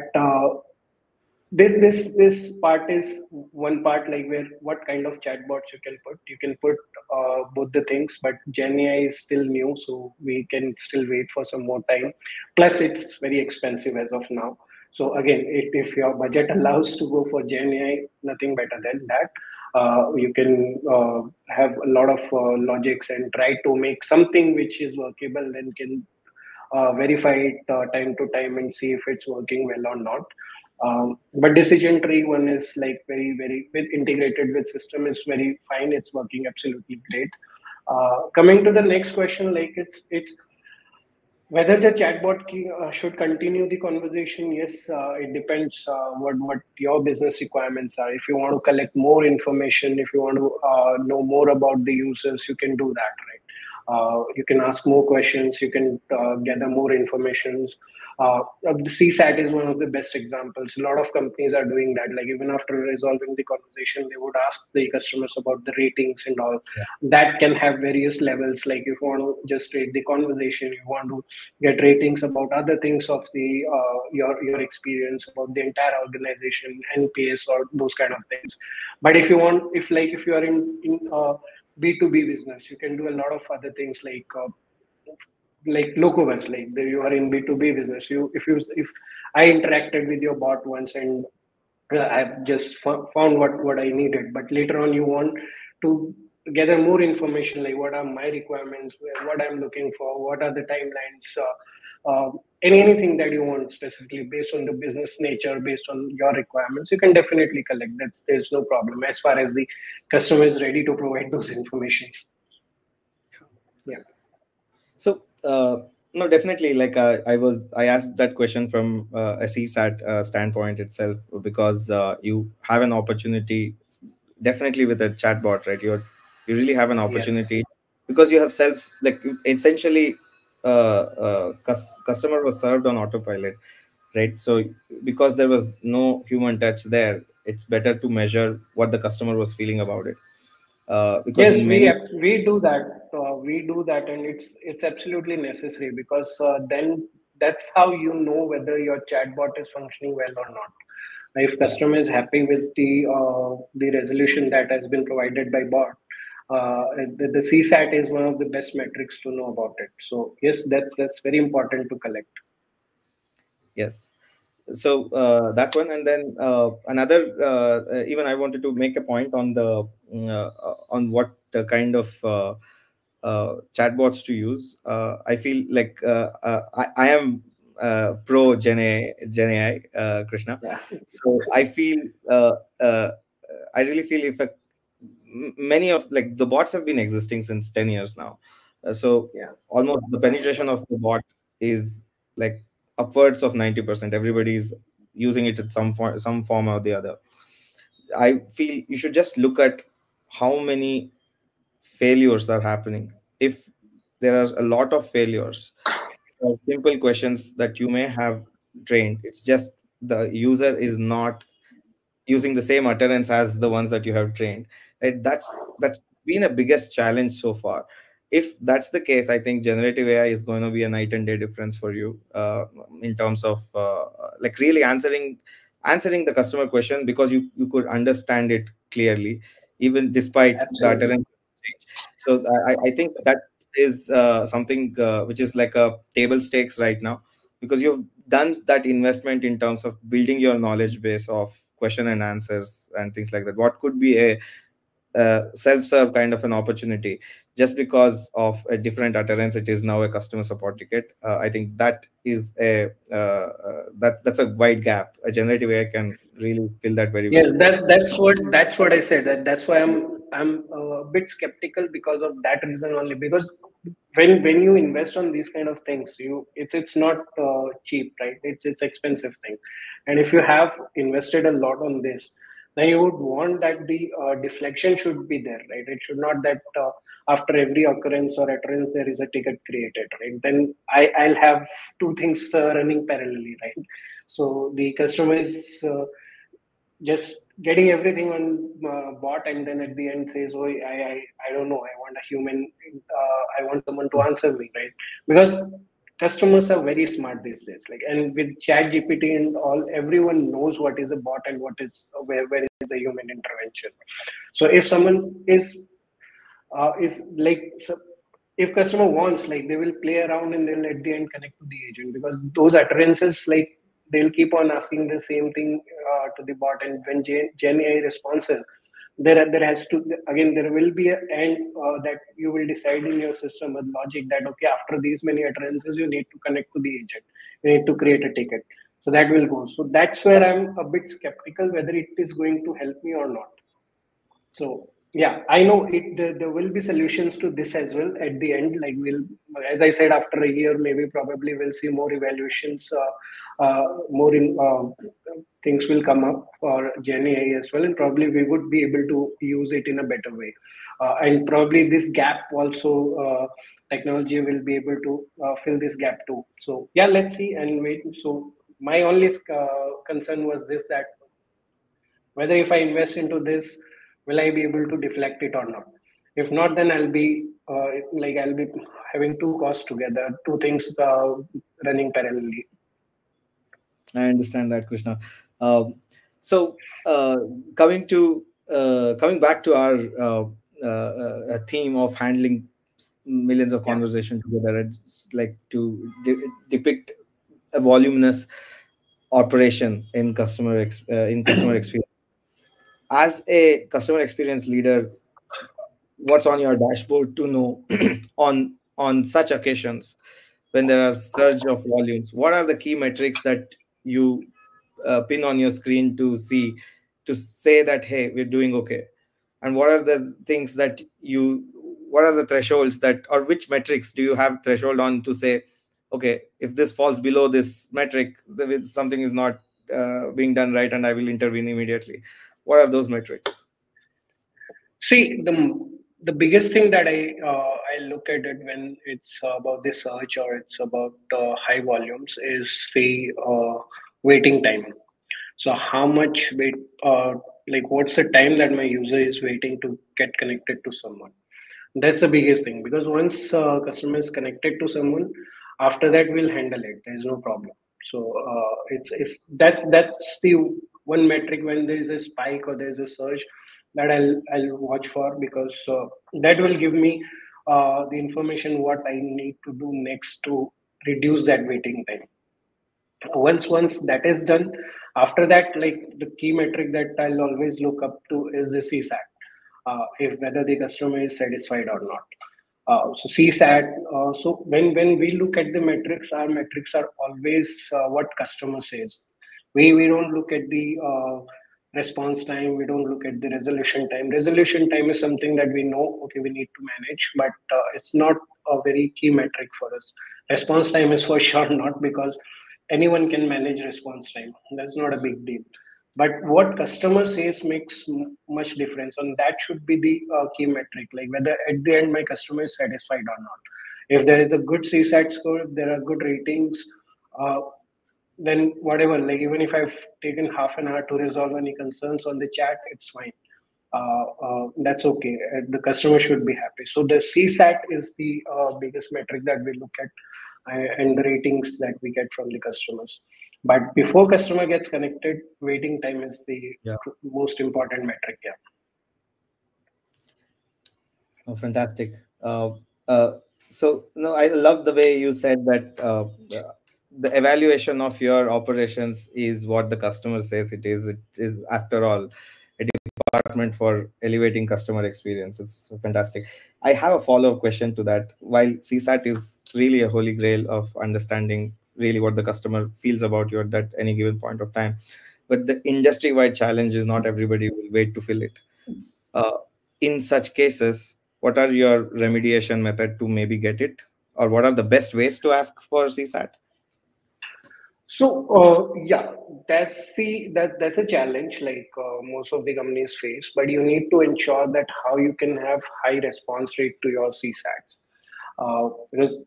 S2: this this this part is one part like where what kind of chatbots you can put. You can put uh, both the things but gen ai is still new so we can still wait for some more time. Plus it's very expensive as of now. So again if, your budget allows to go for gen ai nothing better than that. Uh, you can uh, have a lot of uh, logics and try to make something which is workable then can uh, verify it uh, time to time and see if it's working well or not um, but decision tree one is like very, very with integrated with system is very fine. It's working absolutely great. Uh, coming to the next question, like it's it's whether the chatbot uh, should continue the conversation. Yes, uh, it depends uh, what what your business requirements are. If you want to collect more information, if you want to uh, know more about the users, you can do that, right? Uh, you can ask more questions. You can gather more informations. Uh, the CSAT is one of the best examples. A lot of companies are doing that. Like even after resolving the conversation, they would ask the customers about the ratings and all. Yeah. That can have various levels. Like if you want to just rate the conversation, you want to get ratings about other things of the uh, your your experience about the entire organization, NPS or those kind of things. But if you want, if like if you are in in uh, B2B business, you can do a lot of other things like uh, like Locobuzz like you are in b2b business. You if you if i interacted with your bot once and uh, i've just found what what i needed but later on you want to gather more information like what are my requirements what i'm looking for what are the timelines uh, uh, any anything that you want specifically based on the business nature based on your requirements you can definitely collect that there's no problem as far as the customer is ready to provide those informations yeah
S1: so uh, no, definitely. Like uh, I was, I asked that question from uh, a CSAT uh, standpoint itself because uh, you have an opportunity, definitely with a chatbot, right? You're you really have an opportunity yes. because you have self like essentially uh, uh, cus- customer was served on autopilot, right? So because there was no human touch there, it's better to measure what the customer was feeling about it.
S2: Uh, yes, many... we we do that. Uh, we do that, and it's it's absolutely necessary because uh, then that's how you know whether your chatbot is functioning well or not. If customer is happy with the uh, the resolution that has been provided by bot, uh, the, the CSAT is one of the best metrics to know about it. So yes, that's that's very important to collect.
S1: Yes so uh, that one and then uh, another uh, uh even i wanted to make a point on the mm, uh, on what kind of uh, chatbots to use i feel like I, I, am pro gen ai, gen AI krishna yeah. so i feel i really feel if a, many of like the bots have been existing since 10 years now. Uh, so yeah. almost the penetration of the bot is like upwards of 90% everybody's using it in some form some form or the other. I feel you should just look at how many failures are happening. If there are a lot of failures simple questions that you may have trained it's just the user is not using the same utterance as the ones that you have trained right? That's that's been a biggest challenge so far. If that's the case i think generative ai is going to be a night and day difference for you uh, in terms of uh, like really answering answering the customer question because you you could understand it clearly even despite Absolutely. the utterance so I, I think that is uh, something uh, which is like a table stakes right now because you've done that investment in terms of building your knowledge base of question and answers and things like that. What could be a uh, self-serve kind of an opportunity. Just because of a different utterance it is now a customer support ticket. Uh, i think that is a uh, uh, that's that's a wide gap. A generative ai can really fill that very
S2: yes well. that that's what that's what i said that that's why i'm i'm a bit skeptical because of that reason only. Because when when you invest on these kind of things you it's it's not uh, cheap right? It's it's expensive thing. And if you have invested a lot on this then you would want that the uh, deflection should be there, right? It should not that uh, after every occurrence or utterance there is a ticket created, right? Then I, I'll have two things uh, running parallelly, right? So the customer is uh, just getting everything on uh, bot and then at the end says, oh, I, I, I don't know, I want a human, uh, I want someone to answer me, right? Because customers are very smart these days. Like and with chat gpt and all everyone knows what is a bot and what is where, where is the human intervention. So if someone is uh, is like so if customer wants like they will play around and they'll at the end connect to the agent because those utterances like they'll keep on asking the same thing uh, to the bot. And when gen, gen ai responses there there has to again there will be an end uh, that you will decide in your system with logic that okay after these many utterances you need to connect to the agent. You need to create a ticket. So that will go. So that's where i'm a bit skeptical whether it is going to help me or not. So yeah i know it there, will be solutions to this as well at the end like we'll as i said after a year maybe probably we'll see more evaluations uh, uh, more in uh, things will come up for Gen AI as well, and probably we would be able to use it in a better way. Uh, and probably this gap also uh, technology will be able to uh, fill this gap too. So yeah, let's see and wait. So my only concern was this that whether if I invest into this, will I be able to deflect it or not? If not, then I'll be like I'll be having two costs together, two things running parallelly.
S1: I understand that, Krishna. Um, so uh, coming to uh, coming back to our uh, uh theme of handling millions of conversation together, it's like to de depict a voluminous operation in customer uh, in customer experience. As a customer experience leader, what's on your dashboard to know on on such occasions when there are surge of volumes? What are the key metrics that you uh, pin on your screen to see to say that hey we're doing okay and what are the things that you what are the thresholds that or which metrics do you have threshold on to say okay if this falls below this metric something is not uh, being done right and i will intervene immediately what are those metrics?
S2: See the the biggest thing that i uh, i look at it when it's about the search or it's about uh, high volumes is the uh, waiting time so how much wait uh, like what's the time that my user is waiting to get connected to someone? That's the biggest thing because once uh, customer is connected to someone after that we'll handle it. There's no problem. So uh, it's it's that's that's the one metric when there is a spike or there's a surge that I'll I'll watch for because uh, that will give me uh, the information what I need to do next to reduce that waiting time. Once once that is done after that like the key metric that i'll always look up to is the csat uh, if whether the customer is satisfied or not. Uh, so csat uh, so when when we look at the metrics our metrics are always uh, what customer says we we don't look at the uh, response time. We don't look at the resolution time. Resolution time is something that we know okay we need to manage but uh, it's not a very key metric for us. Response time is for sure not because anyone can manage response time. That's not a big deal. But what customer says makes much difference and that should be the uh, key metric like whether at the end my customer is satisfied or not. If there is a good csat score if there are good ratings uh, then whatever like even if i've taken half an hour to resolve any concerns on the chat it's fine uh, uh, that's okay uh, the customer should be happy so the csat is the uh, biggest metric that we look at and the ratings that we get from the customers. But before customer gets connected, waiting time is the yeah. most important metric. Yeah.
S1: Oh, fantastic. Uh, uh, so no, I love the way you said that uh, the evaluation of your operations is what the customer says it is. It is, after all, a department for elevating customer experience. It's fantastic. I have a follow-up question to that. While CSAT is really a holy grail of understanding really what the customer feels about you at that any given point of time, but the industry-wide challenge is not everybody will wait to fill it. Uh, in such cases, what are your remediation method to maybe get it, or what are the best ways to ask for CSAT?
S2: So uh, yeah, that's the that that's a challenge like uh, most of the companies face. But you need to ensure that how you can have high response rate to your CSATs uh, because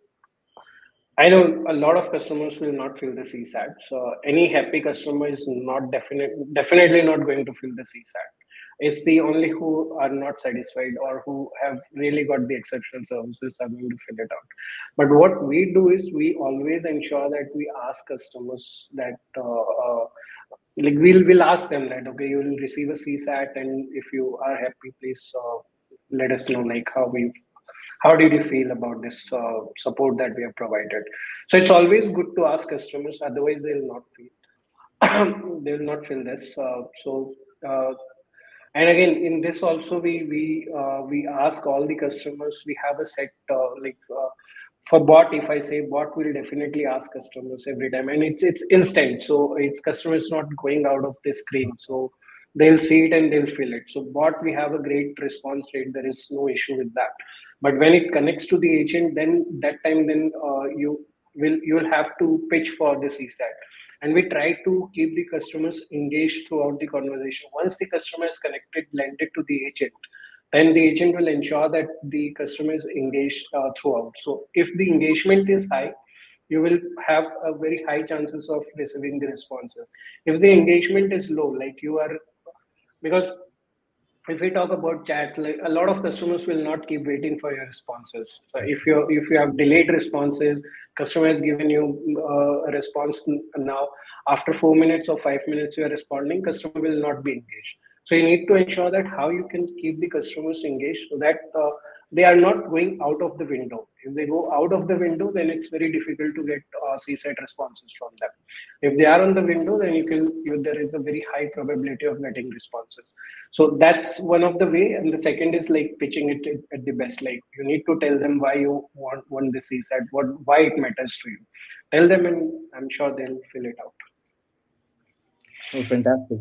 S2: I know a lot of customers will not fill the CSAT. So any happy customer is not definite, definitely not going to fill the CSAT. It's the only who are not satisfied or who have really got the exceptional services are going to fill it out. But what we do is we always ensure that we ask customers that uh, uh, like we'll we'll ask them that okay you will receive a CSAT and if you are happy please uh, let us know like how we how did you feel about this uh, support that we have provided so it's always good to ask customers otherwise they'll not feel they will not feel this uh, so uh, and again in this also we we uh, we ask all the customers we have a set uh, like uh, for bot if i say bot will definitely ask customers every time. And it's it's instant. So it's customers not going out of the screen. So they'll see it and they'll feel it. So bot we have a great response rate. There is no issue with that. But when it connects to the agent then that time then uh, you will you will have to pitch for the csat and we try to keep the customers engaged throughout the conversation. Once the customer is connected blended to the agent then the agent will ensure that the customer is engaged uh, throughout. So if the engagement is high you will have a very high chances of receiving the responses. If the engagement is low like you are because if we talk about chats like a lot of customers will not keep waiting for your responses so if you if you have delayed responses customer has given you uh, a response now after 4 minutes or 5 minutes you are responding customer will not be engaged so you need to ensure that how you can keep the customers engaged so that uh, they are not going out of the window. If they go out of the window, then it's very difficult to get uh, CSAT responses from them. If they are on the window, then you can you, there is a very high probability of getting responses. So that's one of the way. And the second is like pitching it at the best. Like you need to tell them why you want want the CSAT, what why it matters to you. Tell them, and I'm sure they'll fill it out.
S1: Oh, fantastic!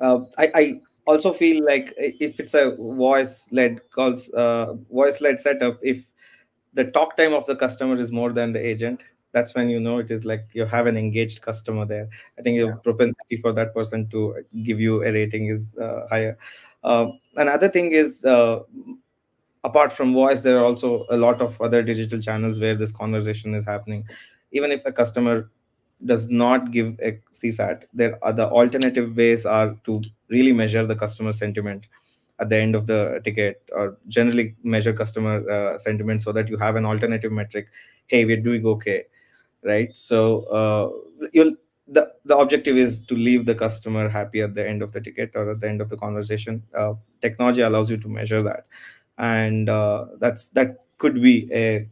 S1: Uh, I, I also feel like if it's a voice led calls uh, voice led setup if the talk time of the customer is more than the agent that's when you know it is like you have an engaged customer there. I think your propensity for that person to give you a rating is uh, higher. Uh, another thing is uh, apart from voice there are also a lot of other digital channels where this conversation is happening. Even if a customer does not give a CSAT, there are the alternative ways are to really measure the customer sentiment at the end of the ticket or generally measure customer uh, sentiment so that you have an alternative metric. Hey, we're doing okay, right? So uh, you'll the the objective is to leave the customer happy at the end of the ticket or at the end of the conversation. Uh, technology allows you to measure that, and uh, that's that could be a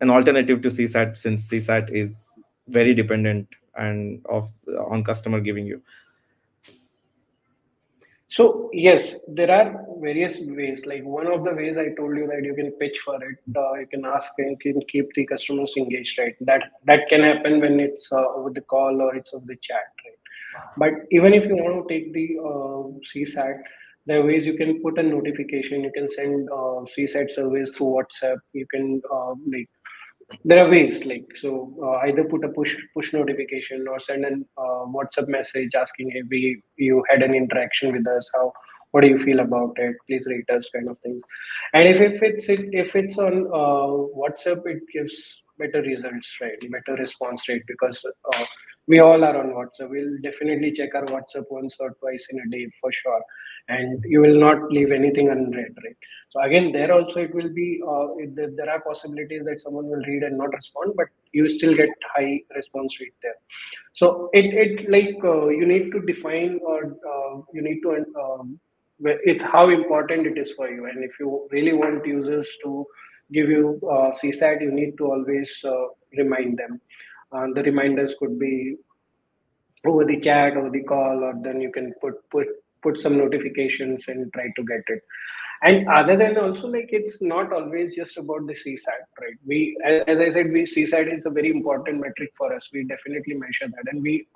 S1: an alternative to CSAT since CSAT is very dependent and of on customer giving you
S2: so yes there are various ways. Like one of the ways i told you that you can pitch for it uh, you can ask you can keep the customers engaged right? That that can happen when it's uh, over the call or it's over the chat right? But even if you want to take the uh, csat there are ways you can put a notification. You can send uh, csat surveys through whatsapp. You can uh, like there are ways like so uh, either put a push push notification or send an uh, whatsapp message asking if we you had an interaction with us. How what do you feel about it? Please rate us kind of things. And if, if it's if it's on uh, whatsapp it gives better results right? Better response rate because uh, we all are on WhatsApp. We'll definitely check our WhatsApp once or twice in a day for sure, and you will not leave anything unread, right? So again, there also it will be uh, it, there are possibilities that someone will read and not respond, but you still get high response rate there. So it it like uh, you need to define or uh, you need to um, it's how important it is for you, and if you really want users to give you uh, CSAT, you need to always uh, remind them and the reminders could be over the chat over the call or then you can put put put some notifications and try to get it. And other than also like it's not always just about the csat right? We as i said we csat is a very important metric for us. We definitely measure that. And we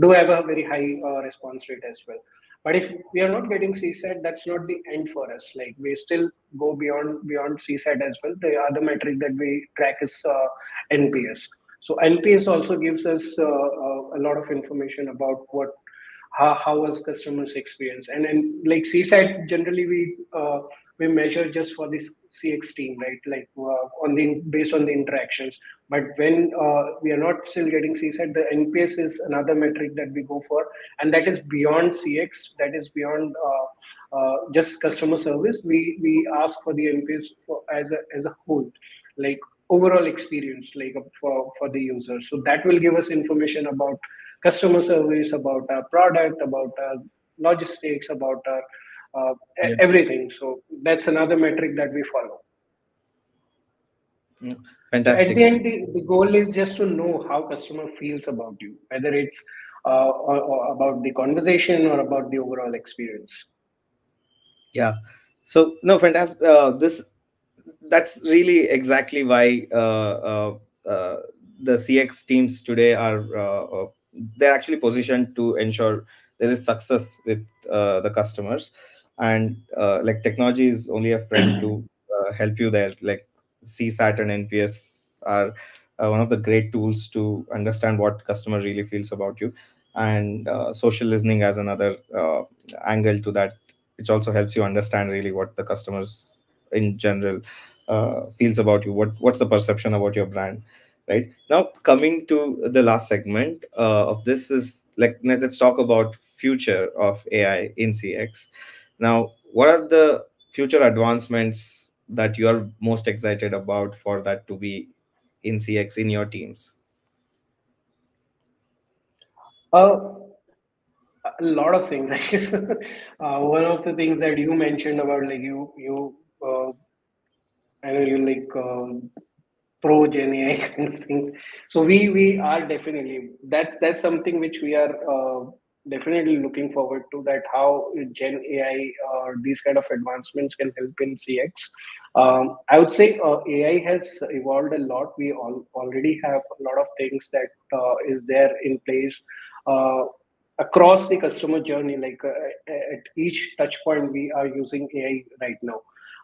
S2: do have a very high uh, response rate as well. But if we are not getting csat that's not the end for us. Like we still go beyond beyond csat as well. The other metric that we track is uh, nps So NPS also gives us uh, uh, a lot of information about what how, how was customers experience. And then like csat generally we uh, we measure just for this cx team right? Like uh, on the based on the interactions. But when uh, we are not still getting csat the nps is another metric that we go for. And that is beyond cx that is beyond uh, just customer service. We we ask for the nps for as a as a whole. Like overall experience like for for the user so that will give us information about customer service, about our product, about our logistics, about our uh, yeah. everything. So that's another metric that we follow.
S1: Yeah. Fantastic.
S2: At the end, the, the, goal is just to know how customer feels about you, whether it's uh, or, or about the conversation or about the overall experience.
S1: Yeah. So no, fantastic. Uh, this that's really exactly why uh, uh, uh the CX teams today are they're actually positioned to ensure there is success with the customers. And like technology is only a friend to help you there. Like csat and nps are uh, one of the great tools to understand what customer really feels about you. And uh, social listening as another uh, angle to that which also helps you understand really what the customers in general feels about you? What what's the perception about your brand right? Now coming to the last segment uh, of this is like let's talk about future of ai in cx now what are the future advancements that you are most excited about for that to be in cx in your teams?
S2: Uh, a lot of things i guess. Uh, one of the things that you mentioned about like you you uh, I know you like uh, pro Gen AI kind of things. So we we are definitely that's that's something which we are uh, definitely looking forward to. That how Gen AI or uh, these kind of advancements can help in CX. Um, I would say uh, AI has evolved a lot. We all already have a lot of things that uh, is there in place. Uh, across the customer journey like uh, at each touch point we are using ai right now.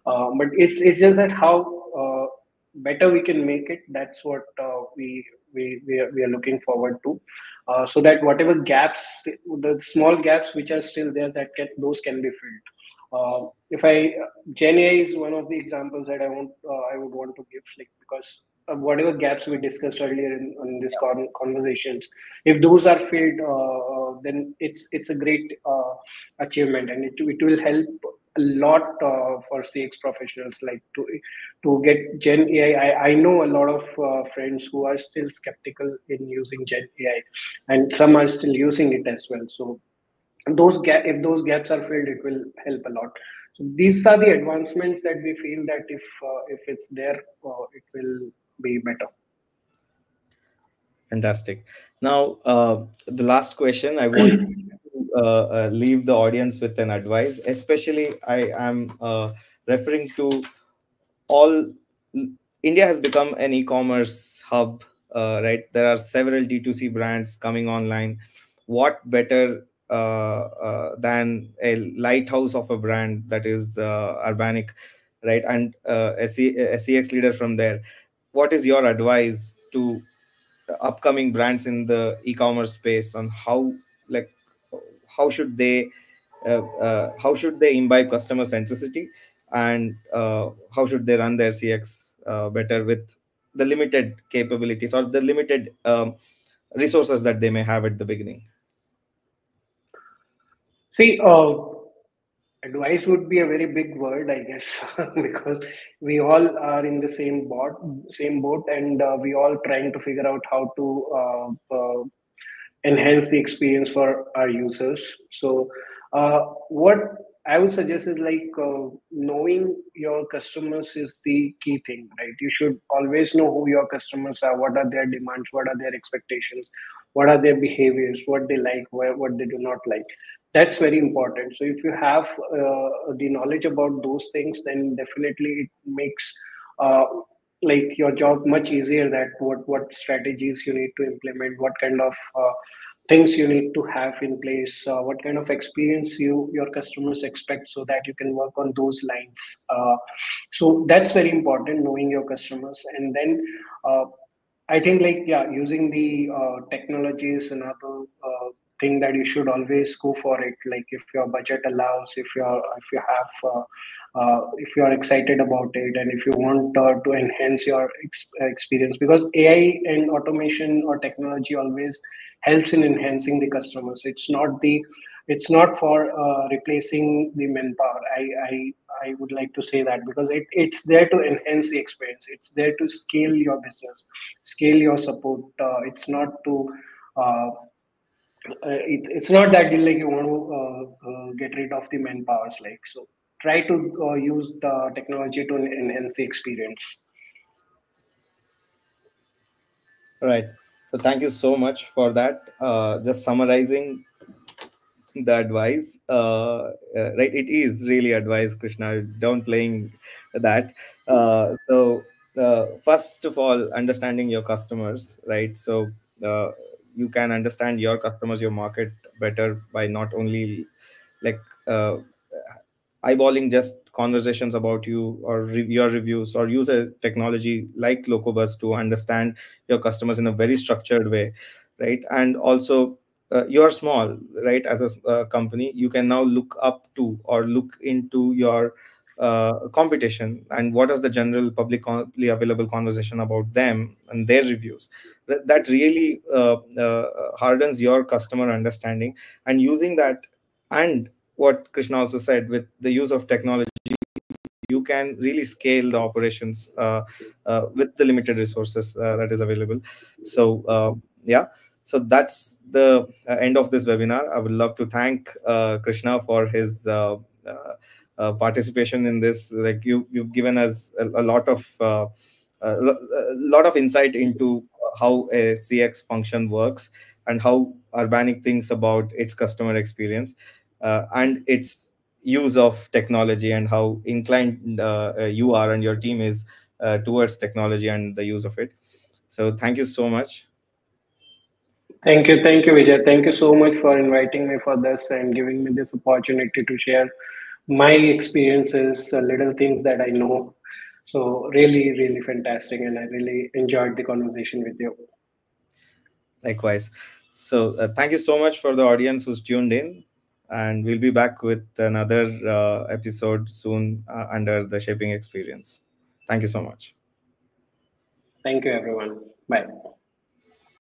S2: Uh, but it's it's just that how uh, better we can make it that's what uh, we, we we are, we are looking forward to. Uh, so that whatever gaps the small gaps which are still there that can those can be filled. Uh, if i gen ai is one of the examples that i want uh, i would want to give like because whatever gaps we discussed earlier in, in this con- conversations if those are filled uh, uh, then it's it's a great achievement and it, it will help a lot uh, for CX professionals, like to to get Gen AI. I, I know a lot of uh, friends who are still skeptical in using Gen AI, and some are still using it as well. So those ga- if those gaps are filled, it will help a lot. So these are the advancements that we feel that if uh, if it's there, uh, it will be better.
S1: Fantastic. Now, uh, the last question I want uh, uh, leave the audience with an advice. Especially, I am uh, referring to all. India has become an e-commerce hub, uh, right? There are several D2C brands coming online. What better uh, than a lighthouse of a brand that is Urbanic, right? And a CX leader from there. What is your advice to upcoming brands in the e-commerce space on how like how should they uh, uh, how should they imbibe customer centricity and uh, how should they run their cx uh, better with the limited capabilities or the limited um, resources that they may have at the beginning?
S2: See uh, advice would be a very big word i guess because we all are in the same boat same boat and uh, we all trying to figure out how to enhance the experience for our users. So, uh, what I would suggest is like uh, knowing your customers is the key thing, right? You should always know who your customers are, what are their demands, what are their expectations, what are their behaviors, what they like, what they do not like. That's very important. So, if you have uh, the knowledge about those things, then definitely it makes uh, like your job much easier that what what strategies you need to implement what kind of uh, things you need to have in place uh, what kind of experience you your customers expect so that you can work on those lines uh, so that's very important knowing your customers and then uh, I think like yeah, using the uh, technology is another uh, thing that you should always go for it. Like if your budget allows, if you're if you have uh, uh, if you are excited about it and if you want uh, to enhance your ex- experience. Because ai and automation or technology always helps in enhancing the customers. It's not the it's not for uh, replacing the manpower. I, I i would like to say that because it, it's there to enhance the experience. It's there to scale your business scale your support. Uh, it's not to uh it, it's not that you like you want to uh, uh, get rid of the manpowers like so try to uh, use the technology to enhance the experience.
S1: Right. So thank you so much for that. Uh, just summarizing the advice, uh, uh, right? It is really advice, Krishna. Downplaying that. Uh, so uh, first of all, understanding your customers, right? So uh, you can understand your customers, your market better by not only like uh, eyeballing just conversations about you or re- your reviews or use a technology like Locobuzz to understand your customers in a very structured way right? And also uh, you're small right? As a uh, company you can now look up to or look into your uh, competition and what is the general publicly available conversation about them and their reviews that, really uh, uh, hardens your customer understanding and using that and what Krishna also said with the use of technology, you can really scale the operations uh, uh, with the limited resources uh, that is available. So uh, yeah, so that's the uh, end of this webinar. I would love to thank uh, Krishna for his participation in this. Like you, you've given us a, a lot of a lot of insight into how a CX function works and how Urbanic thinks about its customer experience uh, and its use of technology and how inclined uh, uh, you are and your team is towards technology and the use of it. So thank you so much.
S2: Thank you, thank you, Vijay. Thank you so much for inviting me for this and giving me this opportunity to share my experiences, uh, little things that I know. So really, really fantastic, and I really enjoyed the conversation with you.
S1: Likewise. So uh, thank you so much for the audience who's tuned in and we'll be back with another uh, episode soon uh, under the shaping experience thank you so much
S2: thank you everyone bye